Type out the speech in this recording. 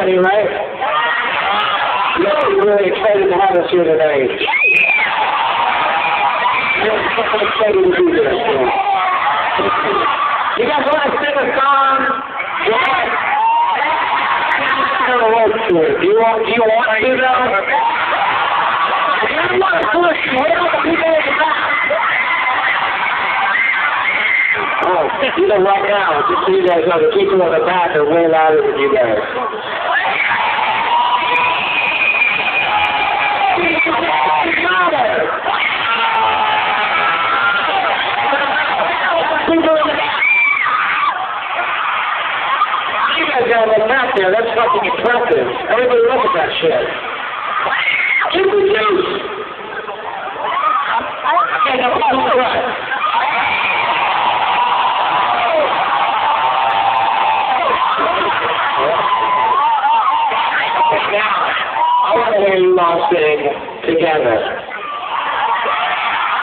too anyway. You're really excited to have us here today. To here. You guys want to sing a song? Yeah. Do you want? Do you want to do that? You want to push? What about the people in the back? Oh, you know, right now, just so you guys know, the people in the back are way louder than you guys. You guys got a back there. That's fucking impressive. Everybody look at that shit. Give me juice. Okay, now, all right. Now, I want to hear you all sing together.